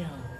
kill.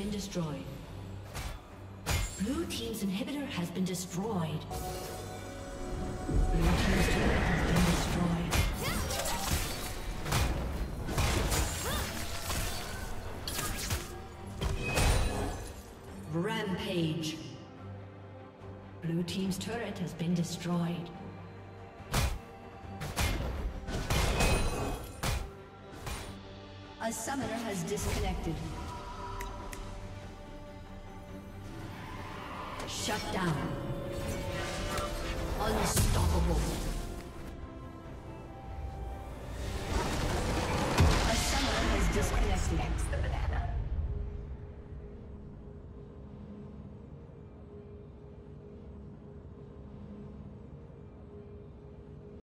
Been destroyed. Blue Team's inhibitor has been destroyed. Blue Team's turret has been destroyed. Rampage. Blue Team's turret has been destroyed. A summoner has disconnected. Shut down. Unstoppable.